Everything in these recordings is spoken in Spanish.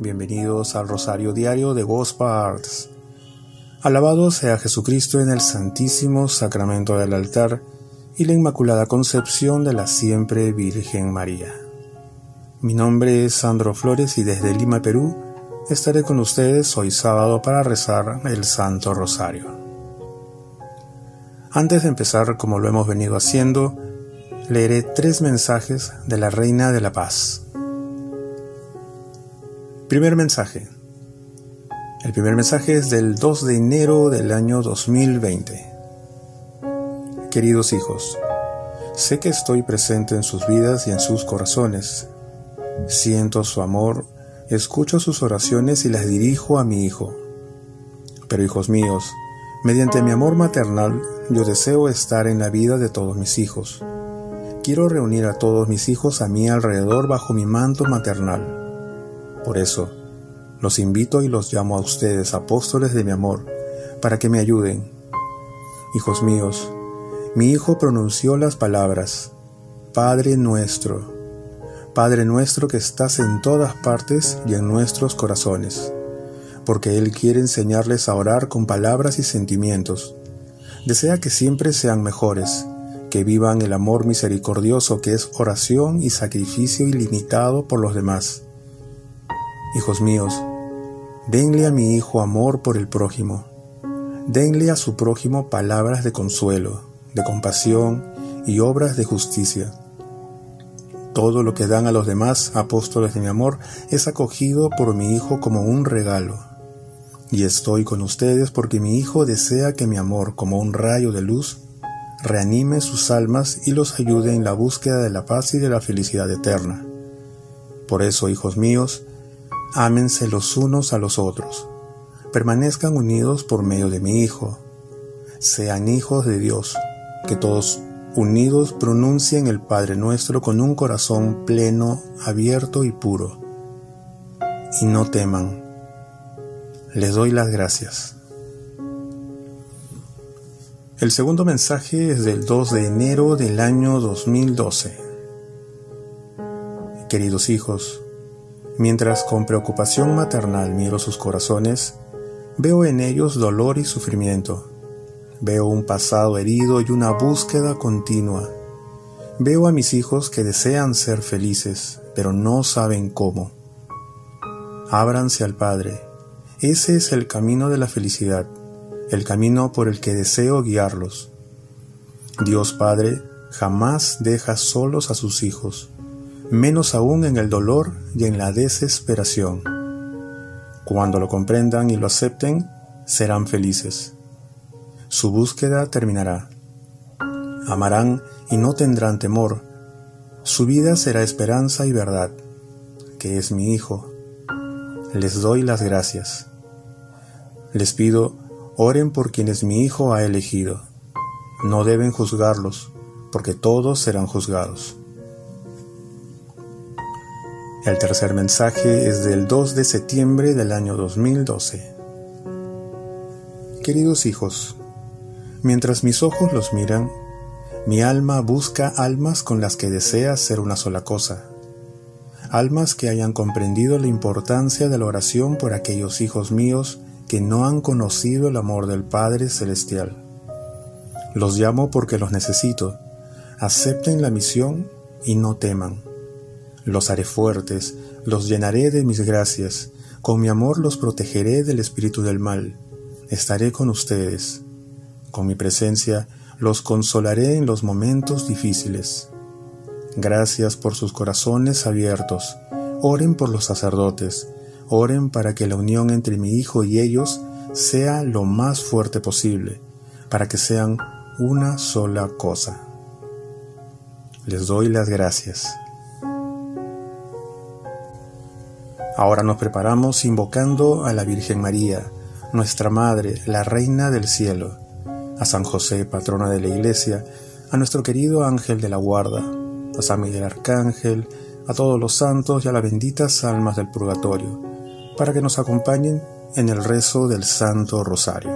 Bienvenidos al Rosario Diario de Gospa. Alabado sea Jesucristo en el Santísimo Sacramento del altar y la Inmaculada Concepción de la Siempre Virgen María. Mi nombre es Sandro Flores y desde Lima, Perú, estaré con ustedes hoy sábado para rezar el Santo Rosario. Antes de empezar, como lo hemos venido haciendo, leeré tres mensajes de la Reina de la Paz. Primer mensaje. El primer mensaje es del 2 de enero del año 2020. Queridos hijos, sé que estoy presente en sus vidas y en sus corazones. Siento su amor, escucho sus oraciones y las dirijo a mi hijo. Pero hijos míos, mediante mi amor maternal, yo deseo estar en la vida de todos mis hijos quiero reunir a todos mis hijos a mi alrededor bajo mi manto maternal. Por eso, los invito y los llamo a ustedes apóstoles de mi amor, para que me ayuden. Hijos míos, mi hijo pronunció las palabras, Padre nuestro, Padre nuestro que estás en todas partes y en nuestros corazones, porque Él quiere enseñarles a orar con palabras y sentimientos. Desea que siempre sean mejores, que vivan el amor misericordioso que es oración y sacrificio ilimitado por los demás. Hijos míos, denle a mi hijo amor por el prójimo. Denle a su prójimo palabras de consuelo, de compasión y obras de justicia. Todo lo que dan a los demás apóstoles de mi amor es acogido por mi Hijo como un regalo. Y estoy con ustedes porque mi Hijo desea que mi amor, como un rayo de luz, reanime sus almas y los ayude en la búsqueda de la paz y de la felicidad eterna. Por eso, hijos míos, ámense los unos a los otros, permanezcan unidos por medio de mi Hijo, sean hijos de Dios, que todos unidos pronuncien el Padre nuestro con un corazón pleno, abierto y puro. Y no teman. Les doy las gracias. El segundo mensaje es del 2 de enero del año 2012. Queridos hijos, mientras con preocupación maternal miro sus corazones, veo en ellos dolor y sufrimiento. Veo un pasado herido y una búsqueda continua. Veo a mis hijos que desean ser felices, pero no saben cómo. Ábranse al Padre. Ese es el camino de la felicidad el camino por el que deseo guiarlos. Dios Padre jamás deja solos a sus hijos, menos aún en el dolor y en la desesperación. Cuando lo comprendan y lo acepten, serán felices. Su búsqueda terminará. Amarán y no tendrán temor. Su vida será esperanza y verdad, que es mi Hijo. Les doy las gracias. Les pido Oren por quienes mi Hijo ha elegido. No deben juzgarlos, porque todos serán juzgados. El tercer mensaje es del 2 de septiembre del año 2012. Queridos hijos, mientras mis ojos los miran, mi alma busca almas con las que desea ser una sola cosa, almas que hayan comprendido la importancia de la oración por aquellos hijos míos que no han conocido el amor del Padre Celestial. Los llamo porque los necesito. Acepten la misión y no teman. Los haré fuertes, los llenaré de mis gracias, con mi amor los protegeré del espíritu del mal. Estaré con ustedes. Con mi presencia los consolaré en los momentos difíciles. Gracias por sus corazones abiertos. Oren por los sacerdotes, Oren para que la unión entre mi Hijo y ellos sea lo más fuerte posible, para que sean una sola cosa. Les doy las gracias. Ahora nos preparamos invocando a la Virgen María, nuestra Madre, la Reina del Cielo, a San José, patrona de la Iglesia, a nuestro querido ángel de la guarda, a San Miguel Arcángel, a todos los santos y a las benditas almas del purgatorio para que nos acompañen en el rezo del Santo Rosario.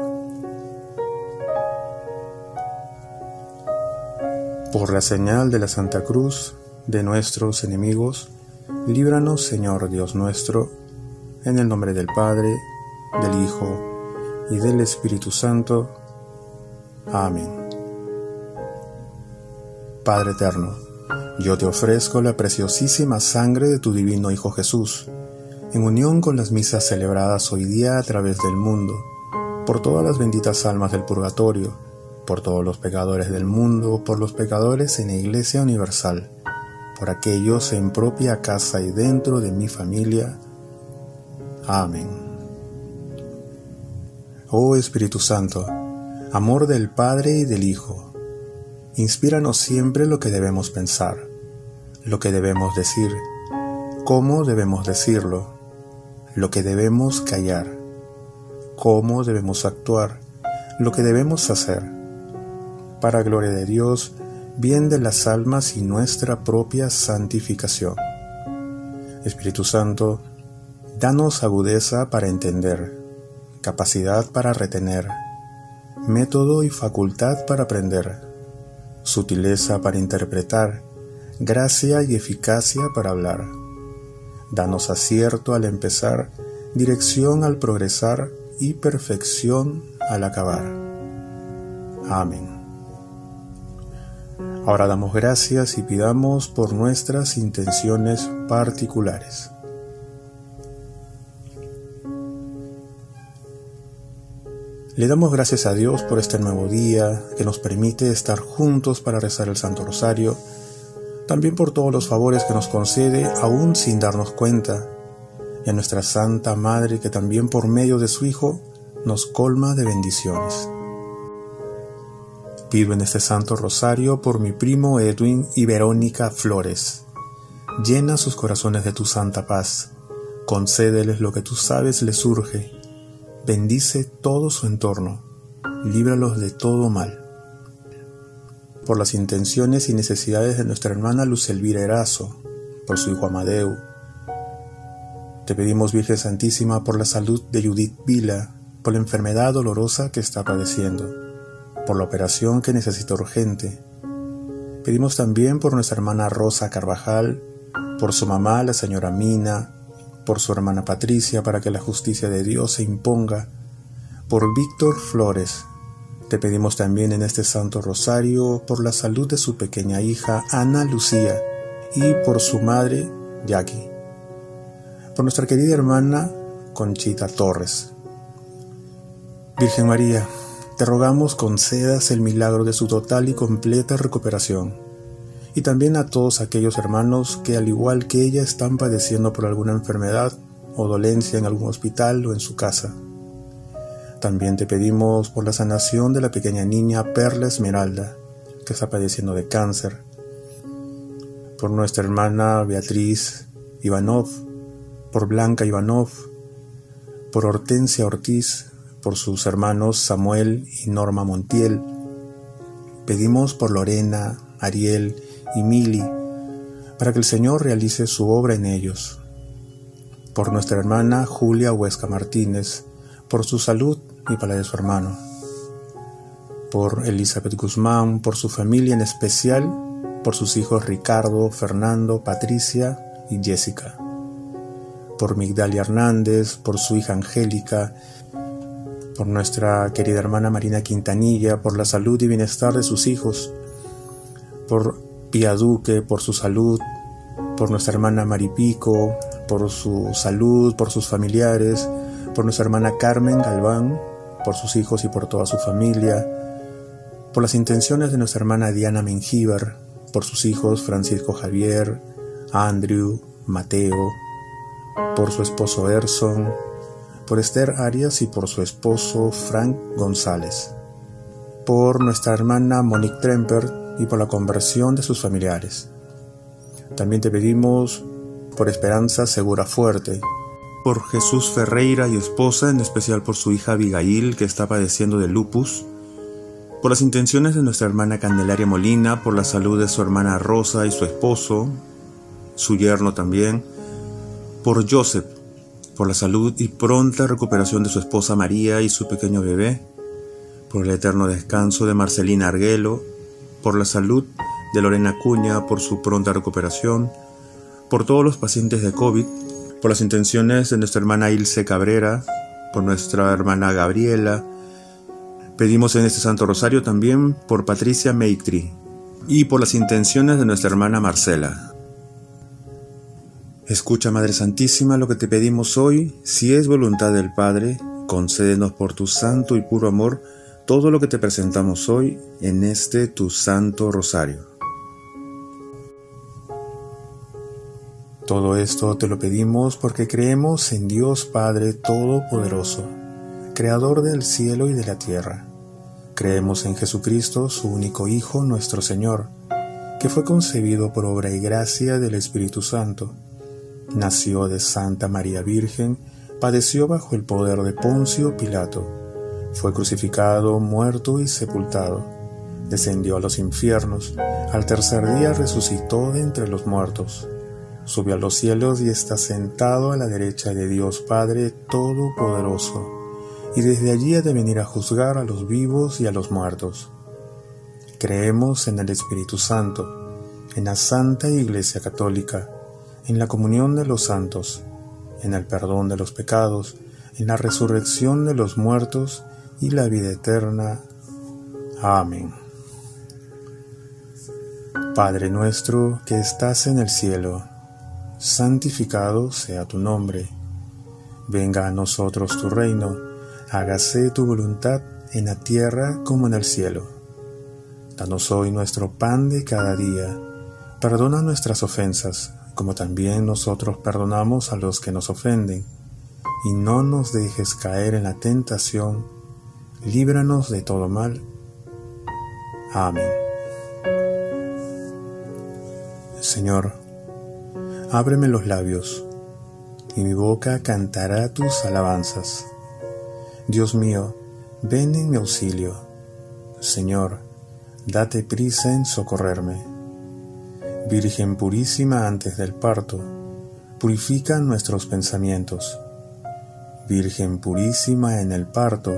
Por la señal de la Santa Cruz de nuestros enemigos, Líbranos, Señor Dios nuestro, en el nombre del Padre, del Hijo y del Espíritu Santo. Amén. Padre eterno, yo te ofrezco la preciosísima sangre de tu divino Hijo Jesús, en unión con las misas celebradas hoy día a través del mundo, por todas las benditas almas del purgatorio, por todos los pecadores del mundo, por los pecadores en la Iglesia Universal por aquellos en propia casa y dentro de mi familia. Amén. Oh Espíritu Santo, amor del Padre y del Hijo, inspíranos siempre lo que debemos pensar, lo que debemos decir, cómo debemos decirlo, lo que debemos callar, cómo debemos actuar, lo que debemos hacer. Para gloria de Dios, bien de las almas y nuestra propia santificación. Espíritu Santo, danos agudeza para entender, capacidad para retener, método y facultad para aprender, sutileza para interpretar, gracia y eficacia para hablar. Danos acierto al empezar, dirección al progresar y perfección al acabar. Amén. Ahora damos gracias y pidamos por nuestras intenciones particulares. Le damos gracias a Dios por este nuevo día que nos permite estar juntos para rezar el Santo Rosario, también por todos los favores que nos concede aún sin darnos cuenta, y a nuestra Santa Madre que también por medio de su Hijo nos colma de bendiciones. Pido en este Santo Rosario por mi primo Edwin y Verónica Flores. Llena sus corazones de tu santa paz. Concédeles lo que tú sabes les surge. Bendice todo su entorno. Líbralos de todo mal. Por las intenciones y necesidades de nuestra hermana Luz Elvira Erazo, por su hijo Amadeu. Te pedimos, Virgen Santísima, por la salud de Judith Vila, por la enfermedad dolorosa que está padeciendo por la operación que necesita urgente. Pedimos también por nuestra hermana Rosa Carvajal, por su mamá, la señora Mina, por su hermana Patricia, para que la justicia de Dios se imponga, por Víctor Flores. Te pedimos también en este Santo Rosario por la salud de su pequeña hija Ana Lucía y por su madre Jackie. Por nuestra querida hermana Conchita Torres. Virgen María, te rogamos concedas el milagro de su total y completa recuperación, y también a todos aquellos hermanos que al igual que ella están padeciendo por alguna enfermedad o dolencia en algún hospital o en su casa. También te pedimos por la sanación de la pequeña niña Perla Esmeralda, que está padeciendo de cáncer, por nuestra hermana Beatriz Ivanov, por Blanca Ivanov, por Hortensia Ortiz, por sus hermanos Samuel y Norma Montiel. Pedimos por Lorena, Ariel y Mili, para que el Señor realice su obra en ellos. Por nuestra hermana Julia Huesca Martínez, por su salud y para la de su hermano. Por Elizabeth Guzmán, por su familia en especial, por sus hijos Ricardo, Fernando, Patricia y Jessica. Por Migdalia Hernández, por su hija Angélica por nuestra querida hermana Marina Quintanilla, por la salud y bienestar de sus hijos, por Pia Duque, por su salud, por nuestra hermana Maripico, por su salud, por sus familiares, por nuestra hermana Carmen Galván, por sus hijos y por toda su familia, por las intenciones de nuestra hermana Diana Mengíbar, por sus hijos Francisco Javier, Andrew, Mateo, por su esposo Erson, por Esther Arias y por su esposo Frank González, por nuestra hermana Monique Tremper y por la conversión de sus familiares. También te pedimos por Esperanza Segura Fuerte, por Jesús Ferreira y esposa, en especial por su hija Abigail, que está padeciendo de lupus, por las intenciones de nuestra hermana Candelaria Molina, por la salud de su hermana Rosa y su esposo, su yerno también, por Joseph, por la salud y pronta recuperación de su esposa María y su pequeño bebé, por el eterno descanso de Marcelina Arguelo, por la salud de Lorena Cuña, por su pronta recuperación, por todos los pacientes de COVID, por las intenciones de nuestra hermana Ilse Cabrera, por nuestra hermana Gabriela. Pedimos en este Santo Rosario también por Patricia Meitri y por las intenciones de nuestra hermana Marcela. Escucha, Madre Santísima, lo que te pedimos hoy, si es voluntad del Padre, concédenos por tu santo y puro amor todo lo que te presentamos hoy en este tu Santo Rosario. Todo esto te lo pedimos porque creemos en Dios Padre Todopoderoso, Creador del cielo y de la tierra. Creemos en Jesucristo, su único Hijo, nuestro Señor, que fue concebido por obra y gracia del Espíritu Santo Nació de Santa María Virgen, padeció bajo el poder de Poncio Pilato, fue crucificado, muerto y sepultado, descendió a los infiernos, al tercer día resucitó de entre los muertos, subió a los cielos y está sentado a la derecha de Dios Padre Todopoderoso, y desde allí ha de venir a juzgar a los vivos y a los muertos. Creemos en el Espíritu Santo, en la Santa Iglesia Católica, en la comunión de los santos, en el perdón de los pecados, en la resurrección de los muertos y la vida eterna. Amén. Padre nuestro que estás en el cielo, santificado sea tu nombre. Venga a nosotros tu reino, hágase tu voluntad en la tierra como en el cielo. Danos hoy nuestro pan de cada día. Perdona nuestras ofensas como también nosotros perdonamos a los que nos ofenden, y no nos dejes caer en la tentación, líbranos de todo mal. Amén. Señor, ábreme los labios, y mi boca cantará tus alabanzas. Dios mío, ven en mi auxilio. Señor, date prisa en socorrerme. Virgen purísima antes del parto, purifica nuestros pensamientos. Virgen purísima en el parto,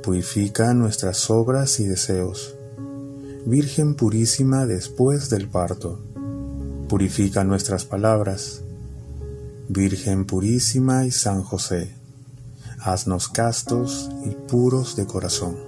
purifica nuestras obras y deseos. Virgen purísima después del parto, purifica nuestras palabras. Virgen purísima y San José, haznos castos y puros de corazón.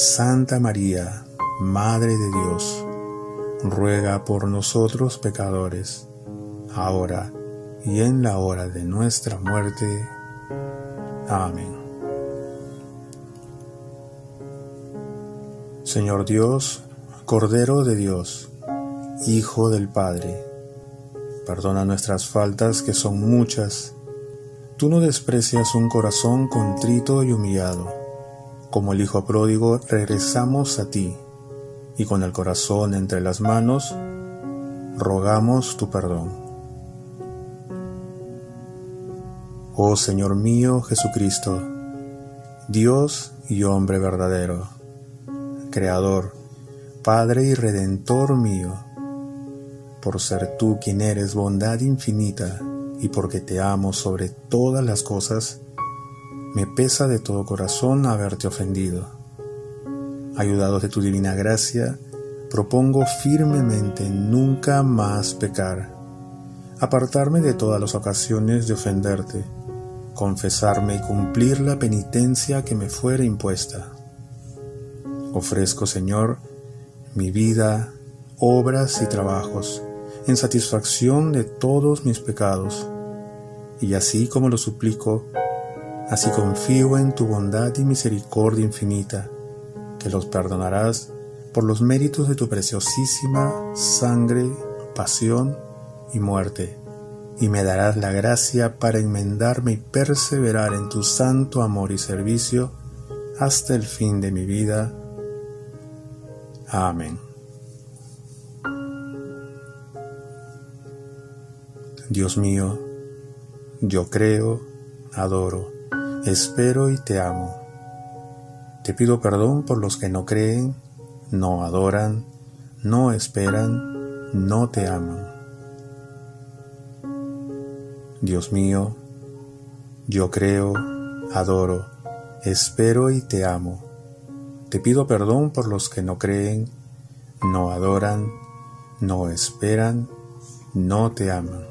Santa María, Madre de Dios, ruega por nosotros pecadores, ahora y en la hora de nuestra muerte. Amén. Señor Dios, Cordero de Dios, Hijo del Padre, perdona nuestras faltas que son muchas. Tú no desprecias un corazón contrito y humillado como el Hijo pródigo, regresamos a ti y con el corazón entre las manos, rogamos tu perdón. Oh Señor mío Jesucristo, Dios y hombre verdadero, Creador, Padre y Redentor mío, por ser tú quien eres bondad infinita y porque te amo sobre todas las cosas, me pesa de todo corazón haberte ofendido. Ayudados de tu divina gracia, propongo firmemente nunca más pecar, apartarme de todas las ocasiones de ofenderte, confesarme y cumplir la penitencia que me fuera impuesta. Ofrezco, Señor, mi vida, obras y trabajos, en satisfacción de todos mis pecados. Y así como lo suplico, así confío en tu bondad y misericordia infinita, que los perdonarás por los méritos de tu preciosísima sangre, pasión y muerte, y me darás la gracia para enmendarme y perseverar en tu santo amor y servicio hasta el fin de mi vida. Amén. Dios mío, yo creo, adoro, espero y te amo. Te pido perdón por los que no creen, no adoran, no esperan, no te aman. Dios mío, yo creo, adoro, espero y te amo. Te pido perdón por los que no creen, no adoran, no esperan, no te aman.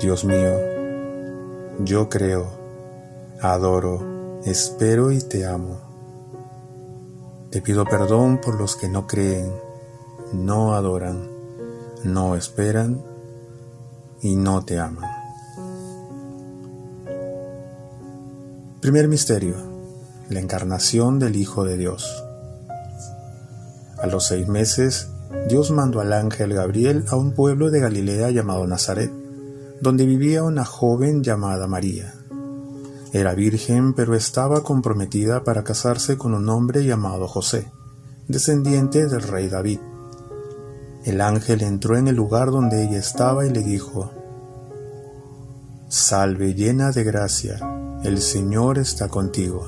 Dios mío, yo creo, adoro, espero y te amo. Te pido perdón por los que no creen, no adoran, no esperan, y no te aman. Primer misterio, la encarnación del Hijo de Dios. A los seis meses, Dios mandó al ángel Gabriel a un pueblo de Galilea llamado Nazaret, donde vivía una joven llamada María. Era virgen, pero estaba comprometida para casarse con un hombre llamado José, descendiente del rey David. El ángel entró en el lugar donde ella estaba y le dijo, Salve llena de gracia, el Señor está contigo.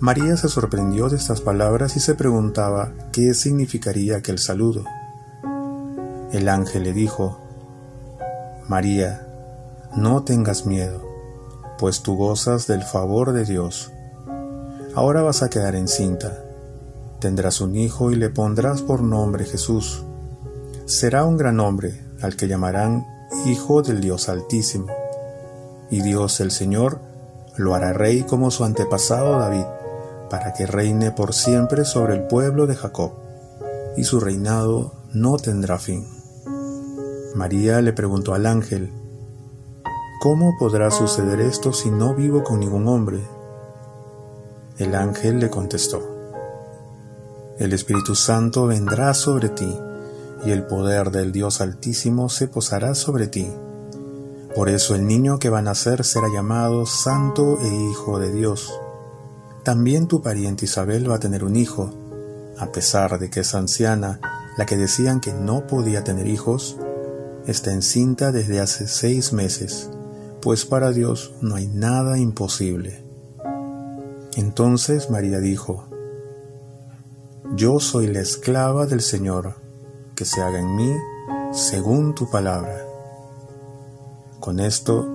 María se sorprendió de estas palabras y se preguntaba qué significaría aquel saludo. El ángel le dijo, María, no tengas miedo, pues tú gozas del favor de Dios. Ahora vas a quedar encinta Tendrás un hijo y le pondrás por nombre Jesús. Será un gran hombre al que llamarán Hijo del Dios Altísimo. Y Dios el Señor lo hará rey como su antepasado David, para que reine por siempre sobre el pueblo de Jacob, y su reinado no tendrá fin. María le preguntó al ángel, ¿Cómo podrá suceder esto si no vivo con ningún hombre? El ángel le contestó, el Espíritu Santo vendrá sobre ti, y el poder del Dios Altísimo se posará sobre ti. Por eso el niño que va a nacer será llamado Santo e Hijo de Dios. También tu pariente Isabel va a tener un hijo, a pesar de que es anciana, la que decían que no podía tener hijos, está encinta desde hace seis meses, pues para Dios no hay nada imposible. Entonces María dijo, yo soy la esclava del Señor, que se haga en mí según tu palabra. Con esto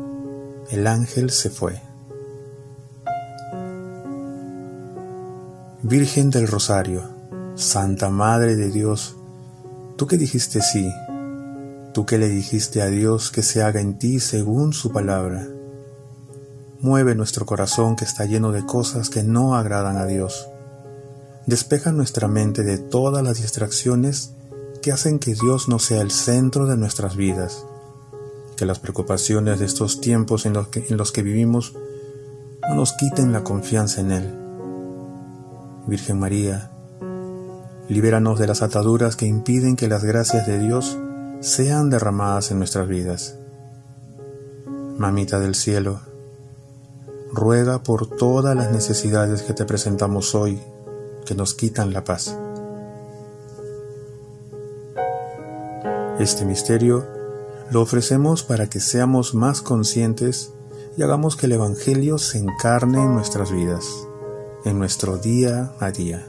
el ángel se fue. Virgen del Rosario, Santa Madre de Dios, tú que dijiste sí, tú que le dijiste a Dios que se haga en ti según su palabra, mueve nuestro corazón que está lleno de cosas que no agradan a Dios. Despeja nuestra mente de todas las distracciones que hacen que Dios no sea el centro de nuestras vidas, que las preocupaciones de estos tiempos en los que, en los que vivimos no nos quiten la confianza en Él. Virgen María, libéranos de las ataduras que impiden que las gracias de Dios sean derramadas en nuestras vidas. Mamita del cielo, ruega por todas las necesidades que te presentamos hoy que nos quitan la paz. Este misterio lo ofrecemos para que seamos más conscientes y hagamos que el Evangelio se encarne en nuestras vidas, en nuestro día a día.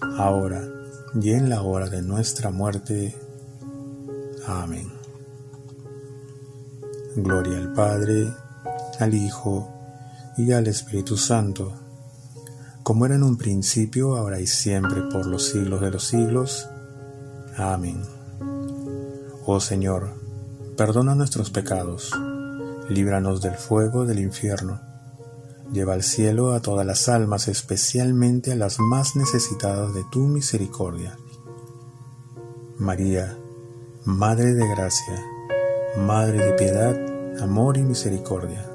ahora y en la hora de nuestra muerte. Amén. Gloria al Padre, al Hijo y al Espíritu Santo, como era en un principio, ahora y siempre, por los siglos de los siglos. Amén. Oh Señor, perdona nuestros pecados, líbranos del fuego del infierno Lleva al cielo a todas las almas, especialmente a las más necesitadas de tu misericordia. María, Madre de Gracia, Madre de Piedad, Amor y Misericordia,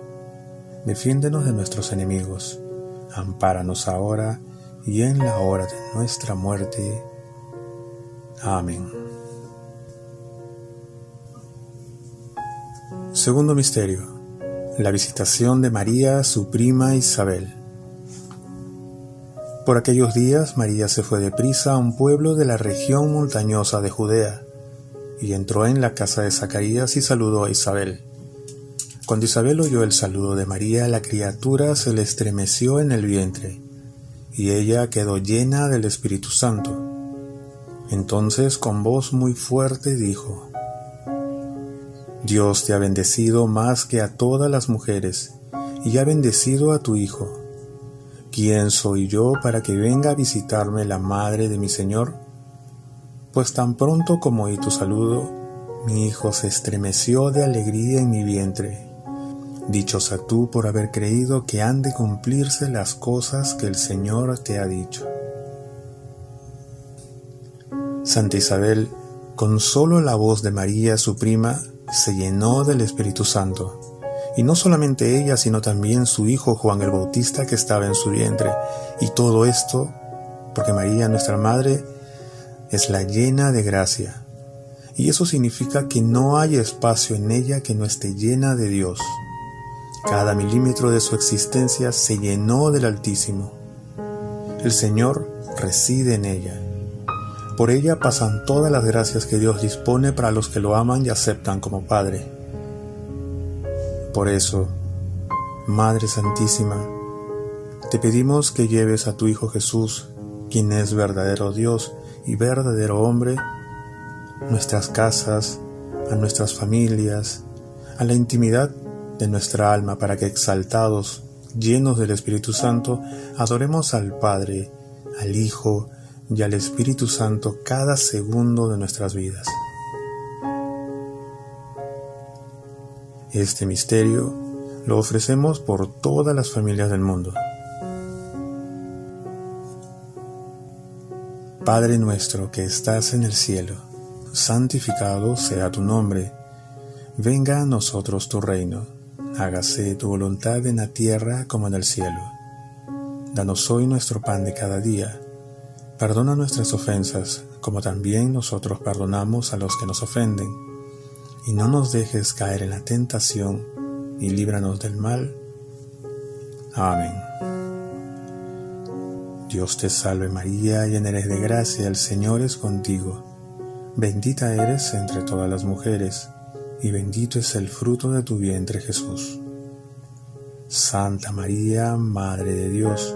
defiéndenos de nuestros enemigos, ampáranos ahora y en la hora de nuestra muerte. Amén. Segundo Misterio la visitación de María su prima Isabel. Por aquellos días María se fue deprisa a un pueblo de la región montañosa de Judea y entró en la casa de Zacarías y saludó a Isabel. Cuando Isabel oyó el saludo de María, la criatura se le estremeció en el vientre, y ella quedó llena del Espíritu Santo. Entonces con voz muy fuerte dijo, Dios te ha bendecido más que a todas las mujeres, y ha bendecido a tu Hijo. ¿Quién soy yo para que venga a visitarme la madre de mi Señor? Pues tan pronto como oí tu saludo, mi hijo se estremeció de alegría en mi vientre. Dichosa tú por haber creído que han de cumplirse las cosas que el Señor te ha dicho. Santa Isabel, con solo la voz de María, su prima, se llenó del Espíritu Santo y no solamente ella, sino también su hijo Juan el Bautista que estaba en su vientre. Y todo esto porque María, nuestra Madre, es la llena de gracia. Y eso significa que no hay espacio en ella que no esté llena de Dios. Cada milímetro de su existencia se llenó del Altísimo. El Señor reside en ella. Por ella pasan todas las gracias que Dios dispone para los que lo aman y aceptan como Padre. Por eso, Madre Santísima, te pedimos que lleves a tu Hijo Jesús, quien es verdadero Dios y verdadero hombre, nuestras casas, a nuestras familias, a la intimidad de nuestra alma, para que exaltados, llenos del Espíritu Santo, adoremos al Padre, al Hijo y al Espíritu Santo cada segundo de nuestras vidas. Este misterio lo ofrecemos por todas las familias del mundo. Padre nuestro que estás en el cielo, santificado sea tu nombre. Venga a nosotros tu reino. Hágase tu voluntad en la tierra como en el cielo. Danos hoy nuestro pan de cada día. Perdona nuestras ofensas, como también nosotros perdonamos a los que nos ofenden y no nos dejes caer en la tentación, y líbranos del mal. Amén. Dios te salve María, llena eres de gracia, el Señor es contigo. Bendita eres entre todas las mujeres, y bendito es el fruto de tu vientre Jesús. Santa María, Madre de Dios,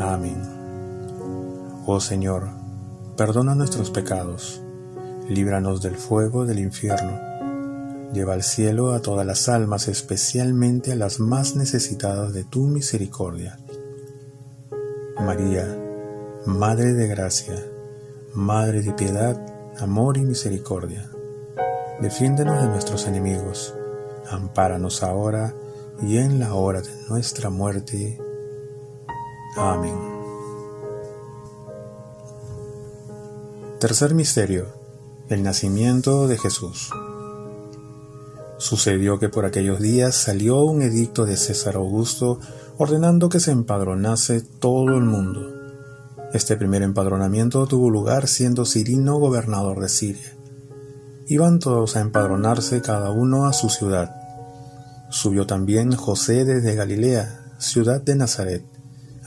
Amén. Oh Señor, perdona nuestros pecados líbranos del fuego del infierno. Lleva al cielo a todas las almas, especialmente a las más necesitadas de tu misericordia. María, Madre de Gracia, Madre de Piedad, Amor y Misericordia, defiéndenos de nuestros enemigos, ampáranos ahora y en la hora de nuestra muerte. Amén. Tercer Misterio el nacimiento de Jesús. Sucedió que por aquellos días salió un edicto de César Augusto ordenando que se empadronase todo el mundo. Este primer empadronamiento tuvo lugar siendo Cirino gobernador de Siria. Iban todos a empadronarse cada uno a su ciudad. Subió también José desde Galilea, ciudad de Nazaret,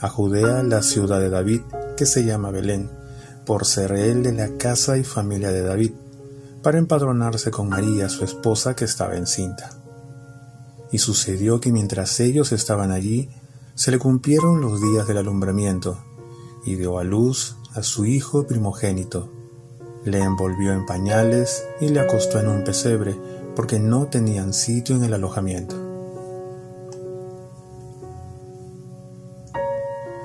a Judea, la ciudad de David, que se llama Belén por ser él de la casa y familia de David, para empadronarse con María, su esposa, que estaba encinta. Y sucedió que mientras ellos estaban allí, se le cumplieron los días del alumbramiento, y dio a luz a su hijo primogénito. Le envolvió en pañales y le acostó en un pesebre, porque no tenían sitio en el alojamiento.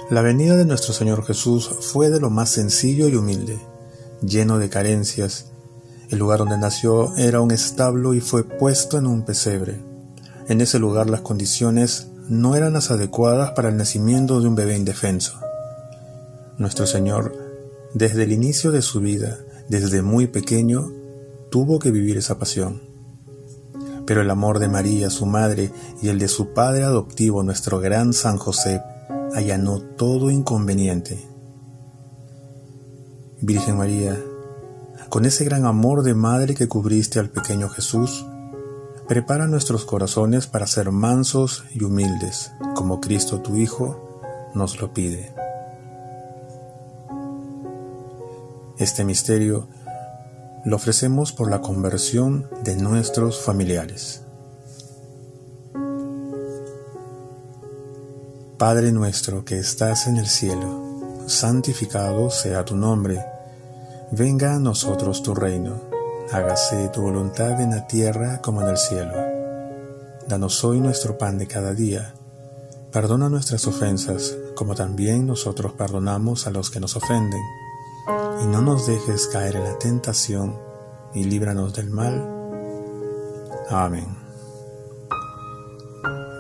La venida de nuestro Señor Jesús fue de lo más sencillo y humilde, lleno de carencias. El lugar donde nació era un establo y fue puesto en un pesebre. En ese lugar las condiciones no eran las adecuadas para el nacimiento de un bebé indefenso. Nuestro Señor, desde el inicio de su vida, desde muy pequeño, tuvo que vivir esa pasión. Pero el amor de María, su madre, y el de su padre adoptivo, nuestro gran San José, allanó todo inconveniente. Virgen María, con ese gran amor de madre que cubriste al pequeño Jesús, prepara nuestros corazones para ser mansos y humildes, como Cristo tu Hijo nos lo pide. Este misterio lo ofrecemos por la conversión de nuestros familiares. Padre nuestro que estás en el cielo, santificado sea tu nombre, venga a nosotros tu reino, hágase tu voluntad en la tierra como en el cielo. Danos hoy nuestro pan de cada día, perdona nuestras ofensas como también nosotros perdonamos a los que nos ofenden, y no nos dejes caer en la tentación, y líbranos del mal. Amén.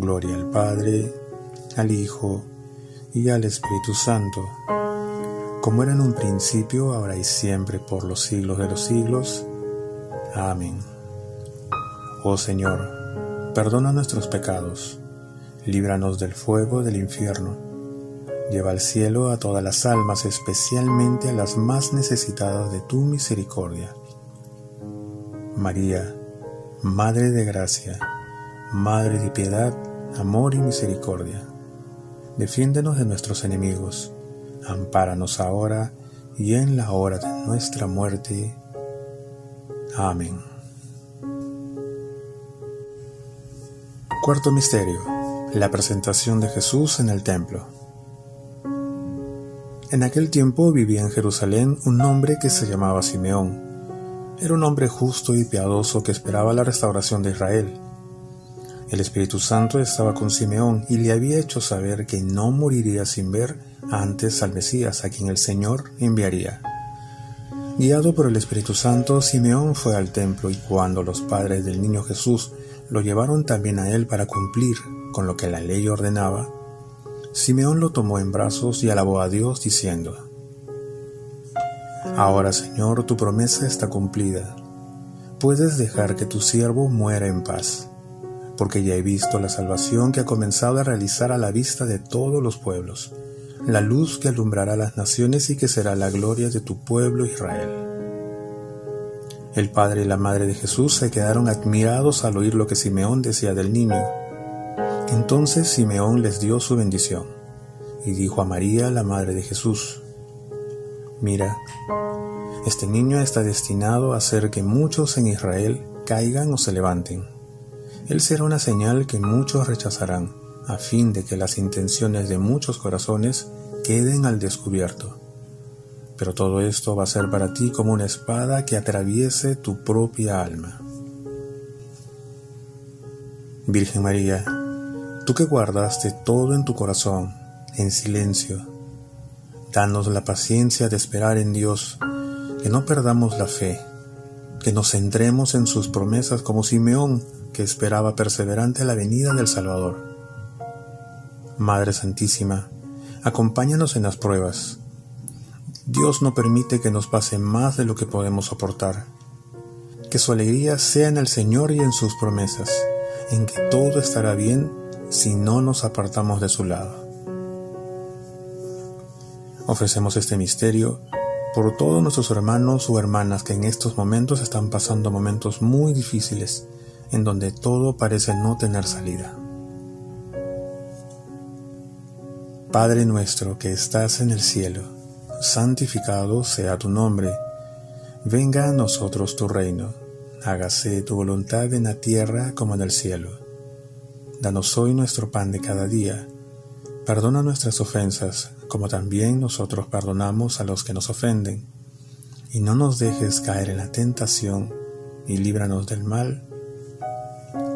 Gloria al Padre, al Hijo y al Espíritu Santo, como era en un principio, ahora y siempre, por los siglos de los siglos. Amén. Oh Señor, perdona nuestros pecados, líbranos del fuego del infierno Lleva al cielo a todas las almas, especialmente a las más necesitadas de tu misericordia. María, Madre de Gracia, Madre de Piedad, Amor y Misericordia, defiéndenos de nuestros enemigos, ampáranos ahora y en la hora de nuestra muerte. Amén. Cuarto Misterio. La presentación de Jesús en el templo. En aquel tiempo vivía en Jerusalén un hombre que se llamaba Simeón. Era un hombre justo y piadoso que esperaba la restauración de Israel. El Espíritu Santo estaba con Simeón y le había hecho saber que no moriría sin ver antes al Mesías, a quien el Señor enviaría. Guiado por el Espíritu Santo, Simeón fue al templo y cuando los padres del niño Jesús lo llevaron también a él para cumplir con lo que la ley ordenaba, Simeón lo tomó en brazos y alabó a Dios diciendo, Ahora Señor, tu promesa está cumplida. Puedes dejar que tu siervo muera en paz, porque ya he visto la salvación que ha comenzado a realizar a la vista de todos los pueblos, la luz que alumbrará las naciones y que será la gloria de tu pueblo Israel. El padre y la madre de Jesús se quedaron admirados al oír lo que Simeón decía del niño. Entonces Simeón les dio su bendición y dijo a María, la madre de Jesús, Mira, este niño está destinado a hacer que muchos en Israel caigan o se levanten. Él será una señal que muchos rechazarán, a fin de que las intenciones de muchos corazones queden al descubierto. Pero todo esto va a ser para ti como una espada que atraviese tu propia alma. Virgen María, tú que guardaste todo en tu corazón, en silencio, danos la paciencia de esperar en Dios que no perdamos la fe, que nos centremos en sus promesas como Simeón, que esperaba perseverante la venida del Salvador. Madre Santísima, acompáñanos en las pruebas. Dios no permite que nos pase más de lo que podemos soportar. Que su alegría sea en el Señor y en sus promesas, en que todo estará bien si no nos apartamos de su lado. Ofrecemos este misterio por todos nuestros hermanos o hermanas que en estos momentos están pasando momentos muy difíciles, en donde todo parece no tener salida. Padre nuestro que estás en el cielo, santificado sea tu nombre, venga a nosotros tu reino, hágase tu voluntad en la tierra como en el cielo. Danos hoy nuestro pan de cada día, perdona nuestras ofensas, como también nosotros perdonamos a los que nos ofenden. Y no nos dejes caer en la tentación, y líbranos del mal.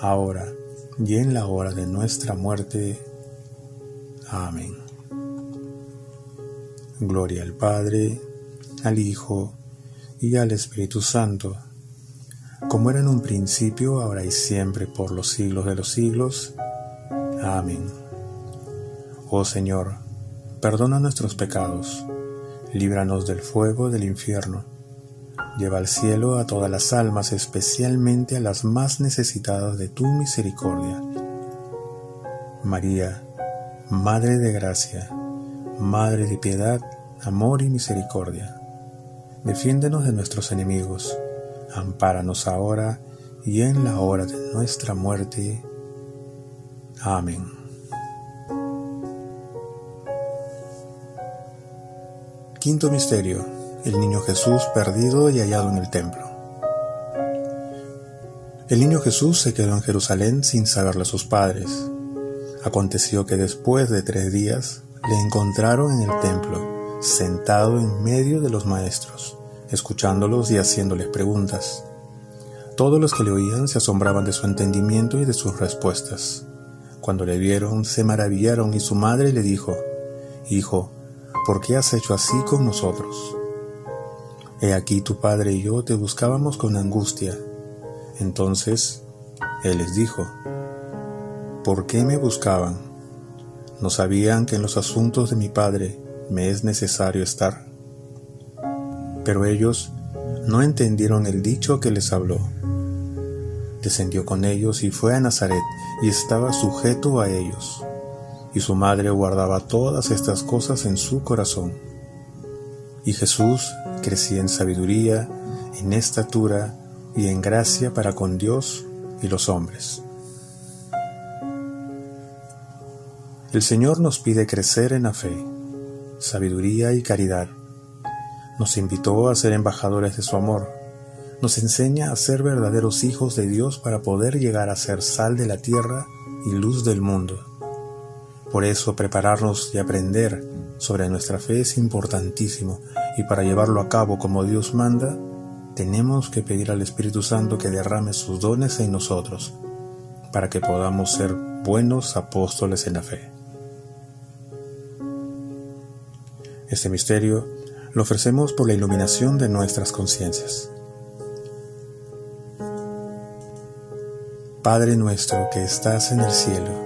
ahora y en la hora de nuestra muerte. Amén. Gloria al Padre, al Hijo y al Espíritu Santo, como era en un principio, ahora y siempre, por los siglos de los siglos. Amén. Oh Señor, perdona nuestros pecados, líbranos del fuego del infierno, lleva al cielo a todas las almas, especialmente a las más necesitadas de tu misericordia. María, Madre de Gracia, Madre de Piedad, Amor y Misericordia, defiéndenos de nuestros enemigos, ampáranos ahora y en la hora de nuestra muerte. Amén. Quinto Misterio. El Niño Jesús perdido y hallado en el templo. El niño Jesús se quedó en Jerusalén sin saberlo a sus padres. Aconteció que después de tres días le encontraron en el templo, sentado en medio de los maestros, escuchándolos y haciéndoles preguntas. Todos los que le oían se asombraban de su entendimiento y de sus respuestas. Cuando le vieron, se maravillaron y su madre le dijo, Hijo, ¿por qué has hecho así con nosotros? He aquí tu padre y yo te buscábamos con angustia. Entonces él les dijo, ¿por qué me buscaban? ¿No sabían que en los asuntos de mi padre me es necesario estar? Pero ellos no entendieron el dicho que les habló descendió con ellos y fue a Nazaret y estaba sujeto a ellos. Y su madre guardaba todas estas cosas en su corazón. Y Jesús crecía en sabiduría, en estatura y en gracia para con Dios y los hombres. El Señor nos pide crecer en la fe, sabiduría y caridad. Nos invitó a ser embajadores de su amor nos enseña a ser verdaderos hijos de Dios para poder llegar a ser sal de la tierra y luz del mundo. Por eso prepararnos y aprender sobre nuestra fe es importantísimo y para llevarlo a cabo como Dios manda, tenemos que pedir al Espíritu Santo que derrame sus dones en nosotros para que podamos ser buenos apóstoles en la fe. Este misterio lo ofrecemos por la iluminación de nuestras conciencias. Padre nuestro que estás en el cielo,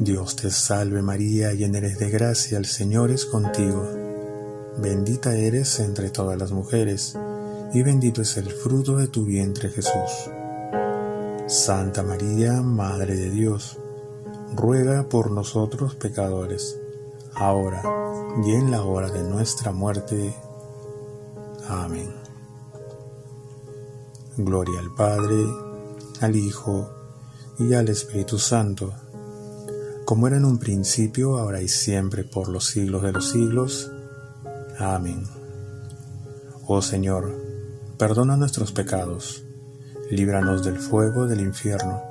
Dios te salve María, llena eres de gracia, el Señor es contigo. Bendita eres entre todas las mujeres, y bendito es el fruto de tu vientre Jesús. Santa María, Madre de Dios, ruega por nosotros pecadores, ahora y en la hora de nuestra muerte. Amén. Gloria al Padre, al Hijo y al Espíritu Santo, como era en un principio, ahora y siempre, por los siglos de los siglos. Amén. Oh Señor, perdona nuestros pecados, líbranos del fuego del infierno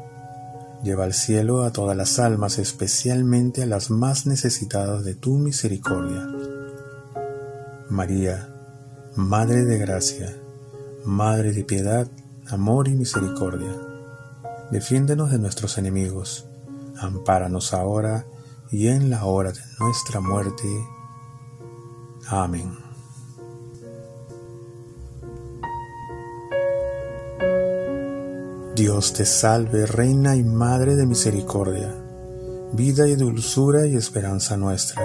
Lleva al cielo a todas las almas, especialmente a las más necesitadas de tu misericordia. María, Madre de Gracia, Madre de Piedad, Amor y Misericordia, defiéndenos de nuestros enemigos, ampáranos ahora y en la hora de nuestra muerte. Amén. Dios te salve, Reina y Madre de Misericordia, vida y dulzura y esperanza nuestra.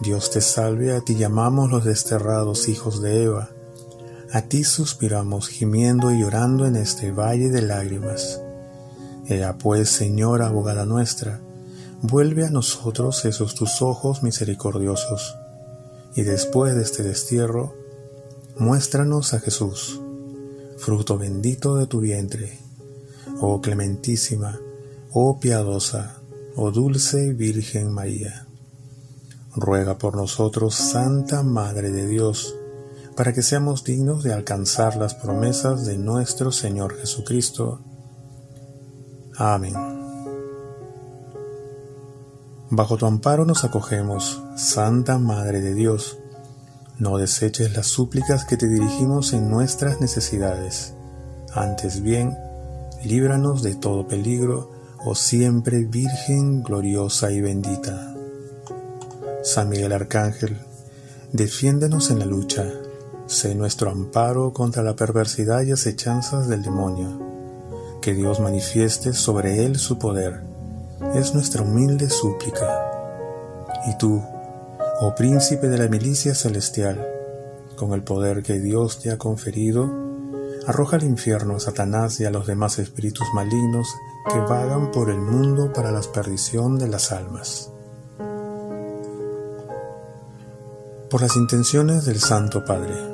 Dios te salve, a ti llamamos los desterrados hijos de Eva, a ti suspiramos gimiendo y llorando en este valle de lágrimas. Ea pues, Señora, abogada nuestra, vuelve a nosotros esos tus ojos misericordiosos, y después de este destierro, muéstranos a Jesús fruto bendito de tu vientre, oh clementísima, oh piadosa, oh dulce Virgen María. Ruega por nosotros, Santa Madre de Dios, para que seamos dignos de alcanzar las promesas de nuestro Señor Jesucristo. Amén. Bajo tu amparo nos acogemos, Santa Madre de Dios, no deseches las súplicas que te dirigimos en nuestras necesidades. Antes bien, líbranos de todo peligro, oh siempre Virgen gloriosa y bendita. San Miguel Arcángel, defiéndenos en la lucha, sé nuestro amparo contra la perversidad y acechanzas del demonio. Que Dios manifieste sobre él su poder, es nuestra humilde súplica. Y tú, oh príncipe de la milicia celestial, con el poder que Dios te ha conferido, arroja al infierno a Satanás y a los demás espíritus malignos que vagan por el mundo para la perdición de las almas. Por las intenciones del Santo Padre.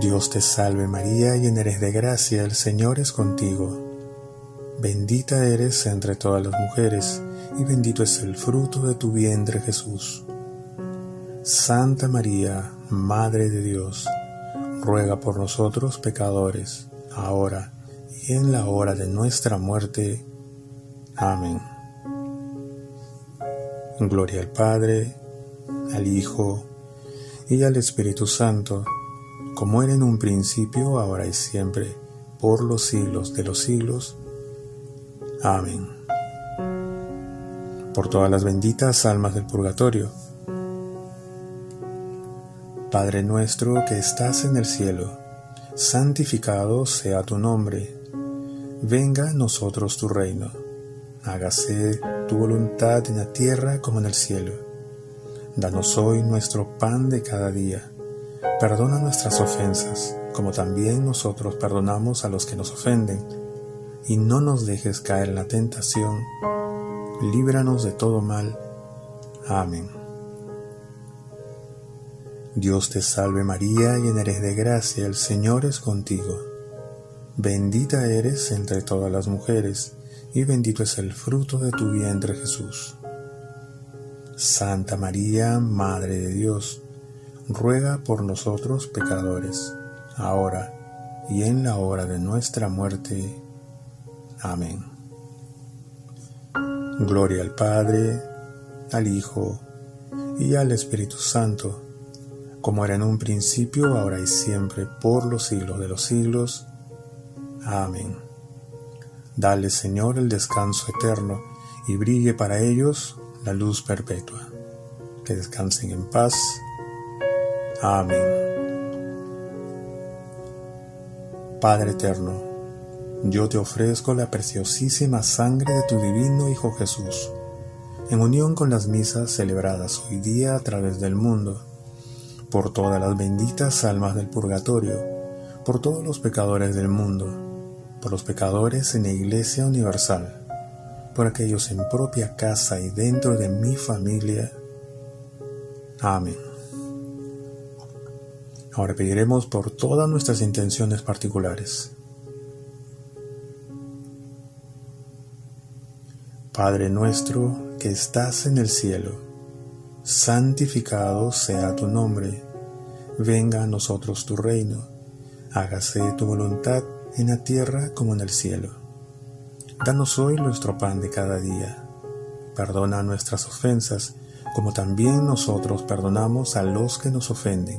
Dios te salve María, llena eres de gracia, el Señor es contigo. Bendita eres entre todas las mujeres, y bendito es el fruto de tu vientre Jesús. Santa María, Madre de Dios, ruega por nosotros pecadores, ahora y en la hora de nuestra muerte. Amén. Gloria al Padre, al Hijo y al Espíritu Santo, como era en un principio, ahora y siempre, por los siglos de los siglos. Amén. Por todas las benditas almas del purgatorio, Padre nuestro que estás en el cielo, santificado sea tu nombre. Venga a nosotros tu reino. Hágase tu voluntad en la tierra como en el cielo. Danos hoy nuestro pan de cada día. Perdona nuestras ofensas, como también nosotros perdonamos a los que nos ofenden. Y no nos dejes caer en la tentación. Líbranos de todo mal. Amén. Dios te salve María, llena eres de gracia, el Señor es contigo. Bendita eres entre todas las mujeres, y bendito es el fruto de tu vientre Jesús. Santa María, Madre de Dios, ruega por nosotros pecadores, ahora y en la hora de nuestra muerte. Amén. Gloria al Padre, al Hijo y al Espíritu Santo como era en un principio, ahora y siempre, por los siglos de los siglos. Amén. Dale, Señor, el descanso eterno, y brille para ellos la luz perpetua. Que descansen en paz. Amén. Padre eterno, yo te ofrezco la preciosísima sangre de tu divino Hijo Jesús, en unión con las misas celebradas hoy día a través del mundo por todas las benditas almas del purgatorio, por todos los pecadores del mundo, por los pecadores en la Iglesia Universal, por aquellos en propia casa y dentro de mi familia. Amén. Ahora pediremos por todas nuestras intenciones particulares. Padre nuestro que estás en el cielo, santificado sea tu nombre, venga a nosotros tu reino, hágase tu voluntad en la tierra como en el cielo. Danos hoy nuestro pan de cada día, perdona nuestras ofensas, como también nosotros perdonamos a los que nos ofenden.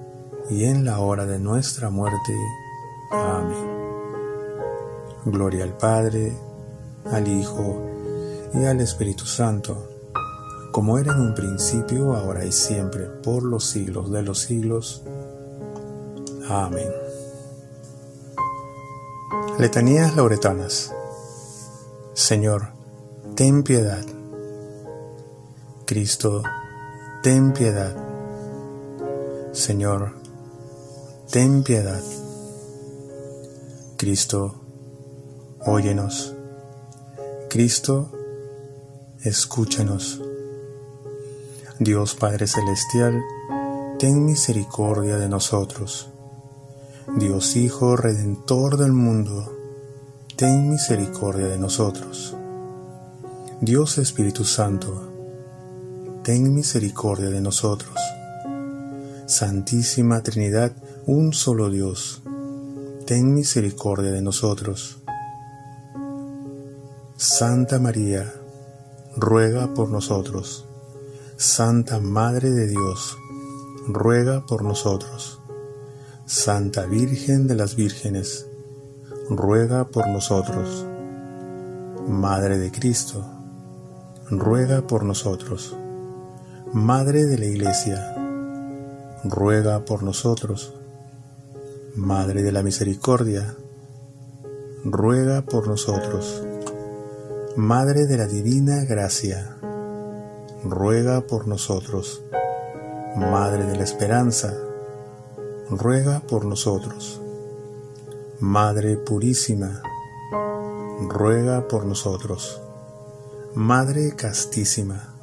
y en la hora de nuestra muerte. Amén. Gloria al Padre, al Hijo y al Espíritu Santo como era en un principio, ahora y siempre, por los siglos de los siglos. Amén. Letanías lauretanas. Señor, ten piedad. Cristo, ten piedad. Señor, ten piedad. Cristo, óyenos. Cristo, escúchanos. Dios Padre Celestial, ten misericordia de nosotros. Dios Hijo Redentor del mundo, ten misericordia de nosotros. Dios Espíritu Santo, ten misericordia de nosotros. Santísima Trinidad, un solo Dios, ten misericordia de nosotros. Santa María, ruega por nosotros. Santa Madre de Dios, ruega por nosotros. Santa Virgen de las Vírgenes, ruega por nosotros. Madre de Cristo, ruega por nosotros. Madre de la Iglesia, ruega por nosotros. Madre de la Misericordia, ruega por nosotros. Madre de la Divina Gracia, ruega por nosotros. Madre de la Esperanza, ruega por nosotros. Madre Purísima, ruega por nosotros. Madre Castísima,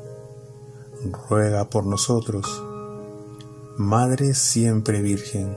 ruega por nosotros. Madre Siempre Virgen,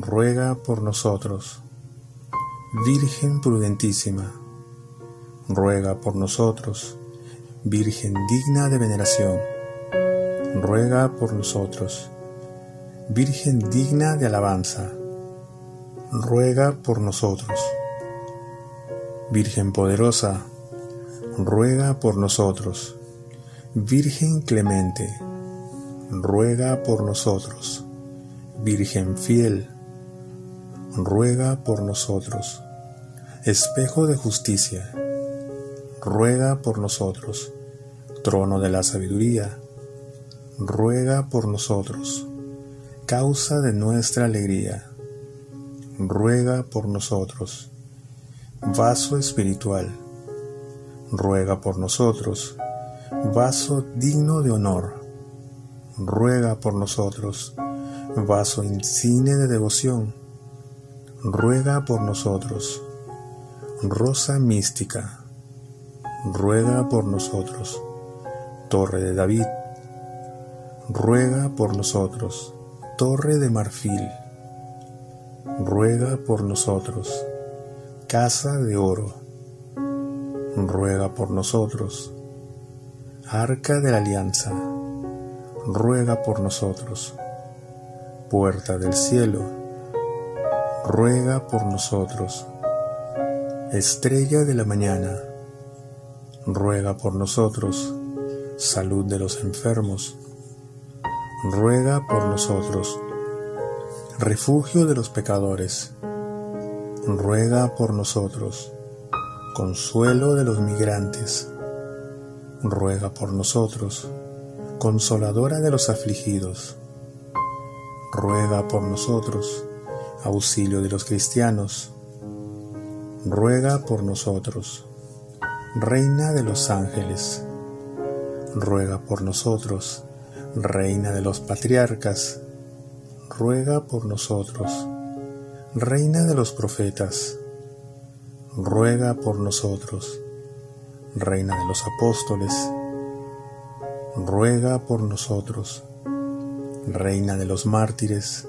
ruega por nosotros. Virgen prudentísima, ruega por nosotros. Virgen digna de veneración, ruega por nosotros. Virgen digna de alabanza, ruega por nosotros. Virgen poderosa, ruega por nosotros. Virgen clemente, ruega por nosotros. Virgen fiel, ruega por nosotros. Espejo de justicia, ruega por nosotros. Trono de la sabiduría, ruega por nosotros. Causa de nuestra alegría, ruega por nosotros. Vaso espiritual, ruega por nosotros. Vaso digno de honor, ruega por nosotros. Vaso insigne de devoción, ruega por nosotros. Rosa mística, ruega por nosotros. Torre de David, ruega por nosotros. Torre de marfil, ruega por nosotros. Casa de oro, ruega por nosotros. Arca de la Alianza, ruega por nosotros. Puerta del cielo, ruega por nosotros. Estrella de la mañana, ruega por nosotros. Salud de los enfermos, ruega por nosotros. Refugio de los pecadores, ruega por nosotros. Consuelo de los migrantes, ruega por nosotros. Consoladora de los afligidos, ruega por nosotros. Auxilio de los cristianos, ruega por nosotros. Reina de los ángeles, ruega por nosotros. Reina de los patriarcas, ruega por nosotros. Reina de los profetas, ruega por nosotros. Reina de los apóstoles, ruega por nosotros. Reina de los mártires,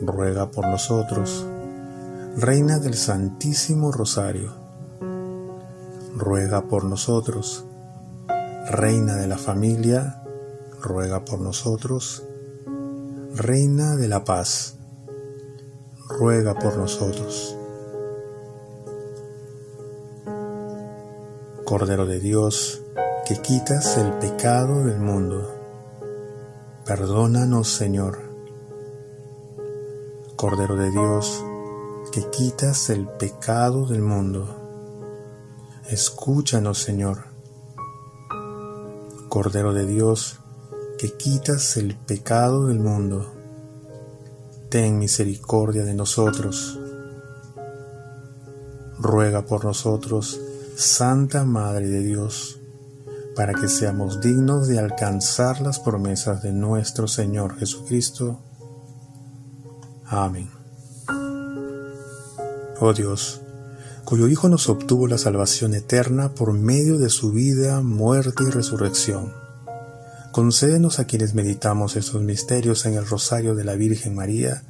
ruega por nosotros. Reina del Santísimo Rosario, ruega por nosotros. Reina de la familia, ruega por nosotros. Reina de la paz, ruega por nosotros. Cordero de Dios, que quitas el pecado del mundo, perdónanos Señor. Cordero de Dios, que quitas el pecado del mundo, escúchanos Señor. Cordero de Dios, que quitas el pecado del mundo, ten misericordia de nosotros. Ruega por nosotros, Santa Madre de Dios, para que seamos dignos de alcanzar las promesas de nuestro Señor Jesucristo. Amén. Oh Dios, cuyo Hijo nos obtuvo la salvación eterna por medio de su vida, muerte y resurrección. Concédenos a quienes meditamos estos misterios en el rosario de la Virgen María,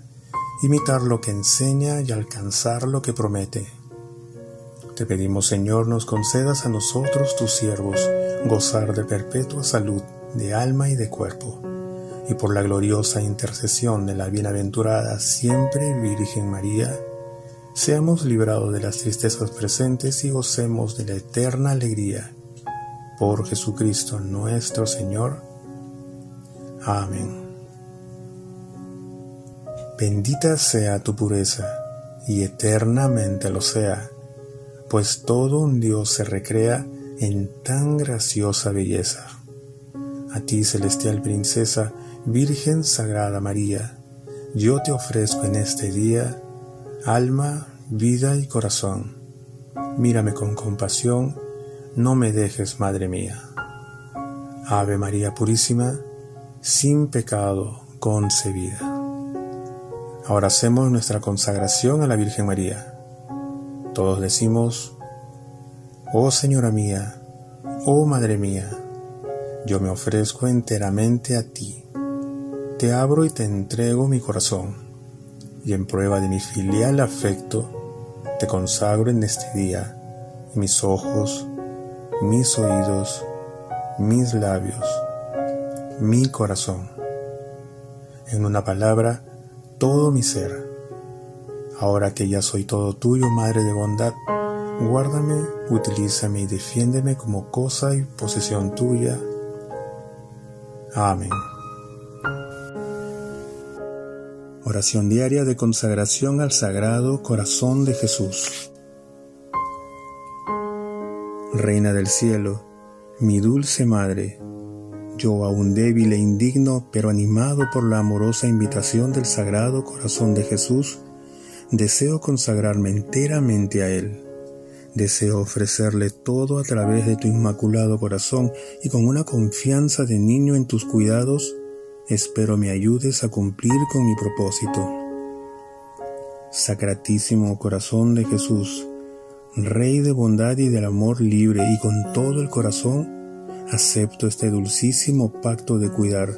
imitar lo que enseña y alcanzar lo que promete te pedimos, Señor, nos concedas a nosotros, tus siervos, gozar de perpetua salud de alma y de cuerpo, y por la gloriosa intercesión de la bienaventurada siempre Virgen María, seamos librados de las tristezas presentes y gocemos de la eterna alegría. Por Jesucristo nuestro Señor. Amén. Bendita sea tu pureza, y eternamente lo sea pues todo un Dios se recrea en tan graciosa belleza. A ti, celestial princesa, Virgen Sagrada María, yo te ofrezco en este día alma, vida y corazón. Mírame con compasión, no me dejes, Madre mía. Ave María Purísima, sin pecado concebida. Ahora hacemos nuestra consagración a la Virgen María. Todos decimos, oh Señora mía, oh Madre mía, yo me ofrezco enteramente a ti. Te abro y te entrego mi corazón, y en prueba de mi filial afecto, te consagro en este día mis ojos, mis oídos, mis labios, mi corazón. En una palabra, todo mi ser Ahora que ya soy todo tuyo, Madre de bondad, guárdame, utilízame y defiéndeme como cosa y posesión tuya. Amén. Oración diaria de consagración al Sagrado Corazón de Jesús. Reina del cielo, mi dulce Madre, yo aún débil e indigno, pero animado por la amorosa invitación del Sagrado Corazón de Jesús, Deseo consagrarme enteramente a Él. Deseo ofrecerle todo a través de tu inmaculado corazón y con una confianza de niño en tus cuidados, espero me ayudes a cumplir con mi propósito. Sacratísimo corazón de Jesús, Rey de bondad y del amor libre y con todo el corazón, acepto este dulcísimo pacto de cuidar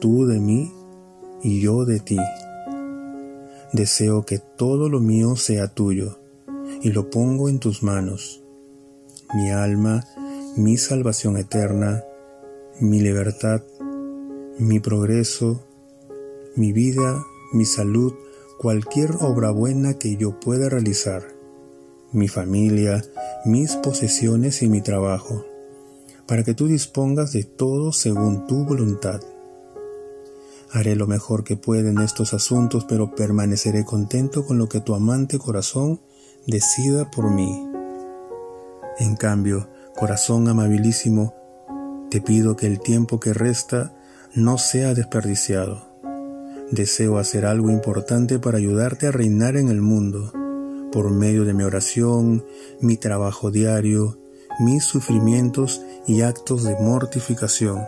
tú de mí y yo de ti. Deseo que todo lo mío sea tuyo, y lo pongo en tus manos. Mi alma, mi salvación eterna, mi libertad, mi progreso, mi vida, mi salud, cualquier obra buena que yo pueda realizar, mi familia, mis posesiones y mi trabajo, para que tú dispongas de todo según tu voluntad. Haré lo mejor que pueda en estos asuntos, pero permaneceré contento con lo que tu amante corazón decida por mí. En cambio, corazón amabilísimo, te pido que el tiempo que resta no sea desperdiciado. Deseo hacer algo importante para ayudarte a reinar en el mundo, por medio de mi oración, mi trabajo diario, mis sufrimientos y actos de mortificación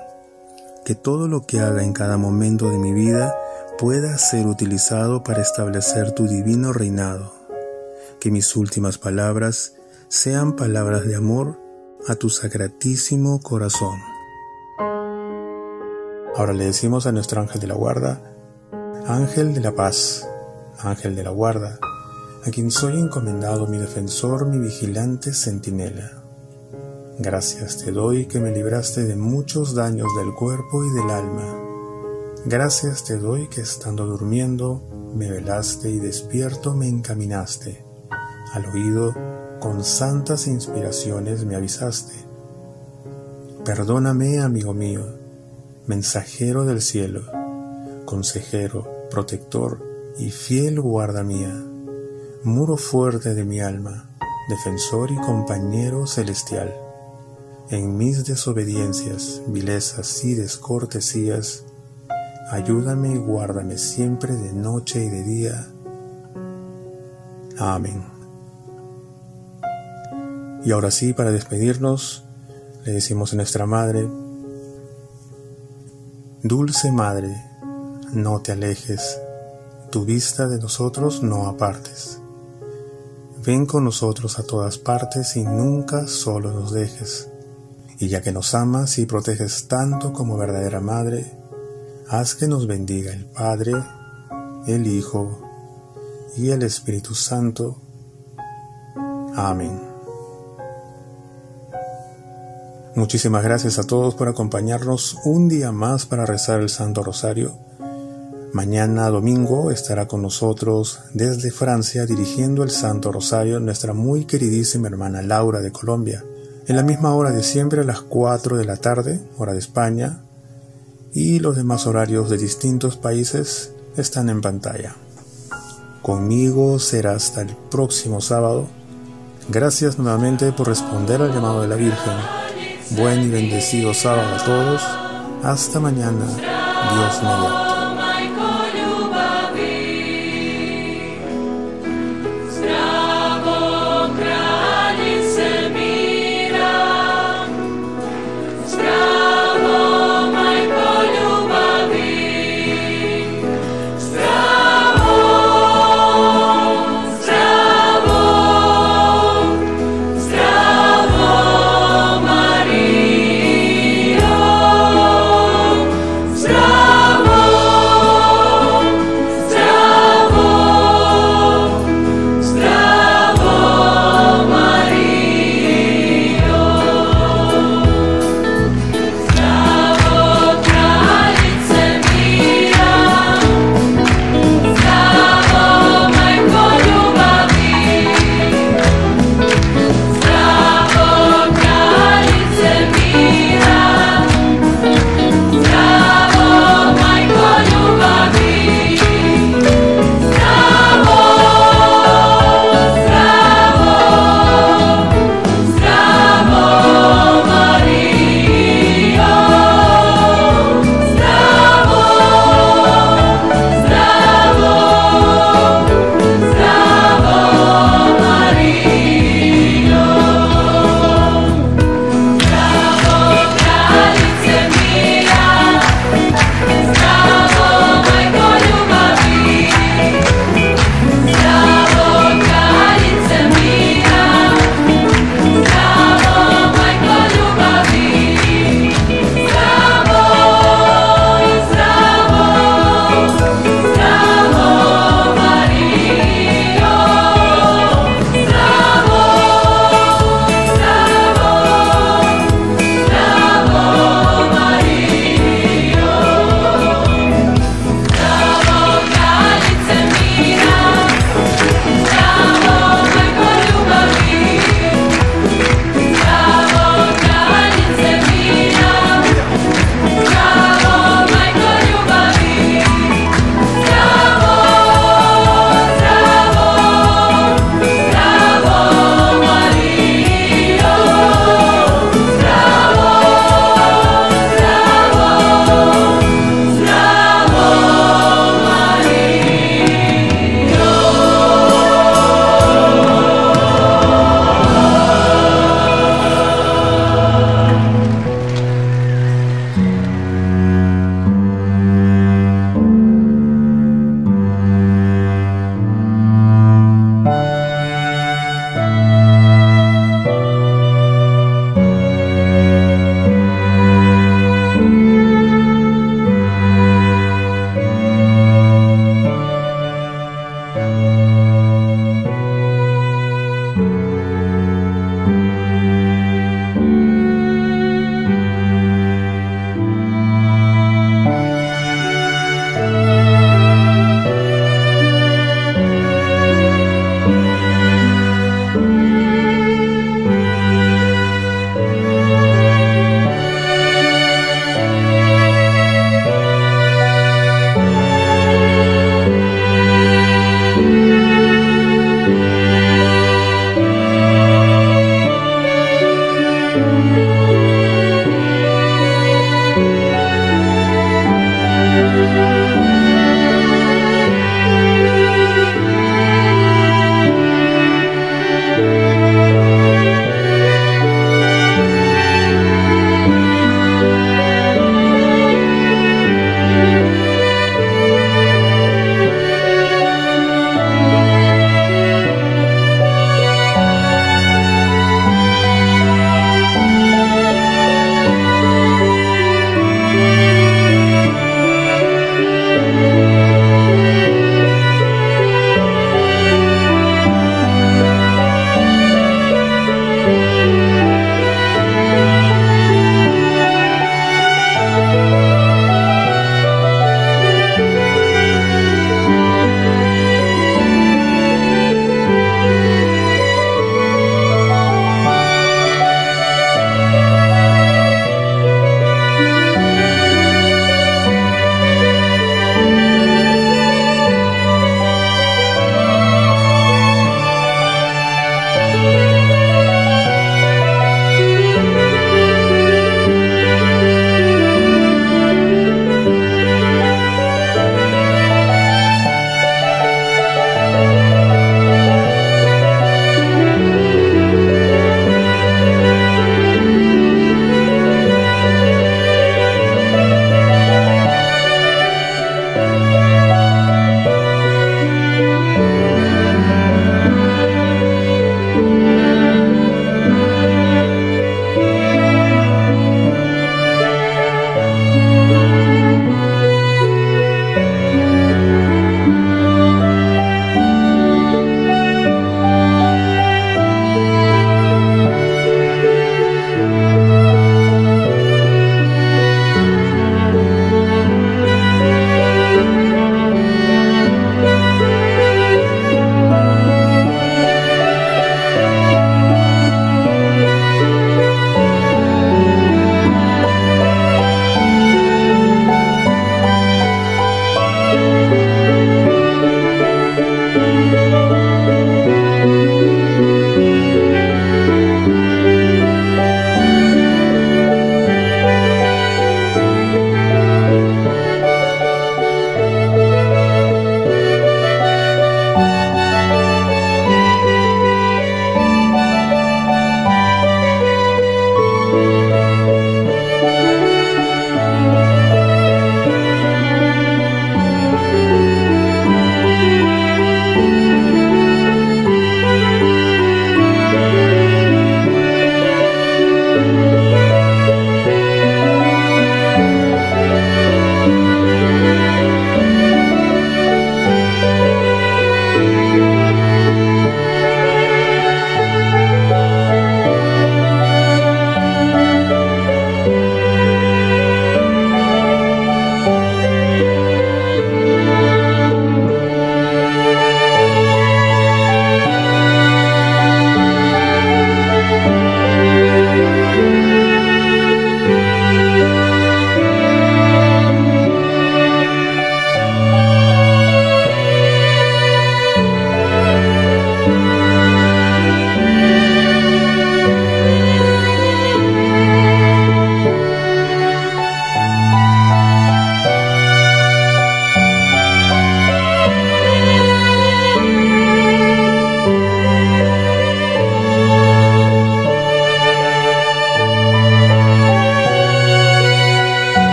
que todo lo que haga en cada momento de mi vida pueda ser utilizado para establecer tu divino reinado. Que mis últimas palabras sean palabras de amor a tu sacratísimo corazón. Ahora le decimos a nuestro ángel de la guarda, Ángel de la paz, Ángel de la guarda, a quien soy encomendado mi defensor, mi vigilante centinela. Gracias te doy que me libraste de muchos daños del cuerpo y del alma. Gracias te doy que estando durmiendo me velaste y despierto me encaminaste. Al oído, con santas inspiraciones me avisaste. Perdóname, amigo mío, mensajero del cielo, consejero, protector y fiel guarda mía, muro fuerte de mi alma, defensor y compañero celestial. En mis desobediencias, vilezas y descortesías, ayúdame y guárdame siempre de noche y de día. Amén. Y ahora sí, para despedirnos, le decimos a nuestra Madre, Dulce Madre, no te alejes, tu vista de nosotros no apartes. Ven con nosotros a todas partes y nunca solo nos dejes. Y ya que nos amas y proteges tanto como verdadera Madre, haz que nos bendiga el Padre, el Hijo y el Espíritu Santo. Amén. Muchísimas gracias a todos por acompañarnos un día más para rezar el Santo Rosario. Mañana domingo estará con nosotros desde Francia dirigiendo el Santo Rosario nuestra muy queridísima hermana Laura de Colombia, en la misma hora de siempre a las 4 de la tarde, hora de España, y los demás horarios de distintos países están en pantalla. Conmigo será hasta el próximo sábado. Gracias nuevamente por responder al llamado de la Virgen Buen y bendecido sábado a todos. Hasta mañana. Dios mediante.